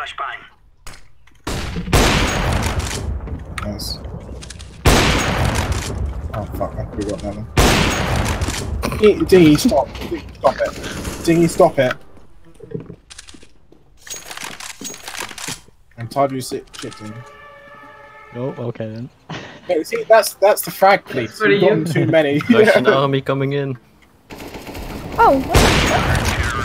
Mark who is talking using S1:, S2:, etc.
S1: Flashbang.
S2: Nice. Oh fuck, I forgot that one. Dingy, stop. Stop it. Dingy, stop it. I'm tired of you sit shit, Dingy.
S3: Oh, okay then.
S2: Hey, see, that's that's the frag police. We've gotten too many.
S4: Russian army coming in.
S5: Oh, what the fuck?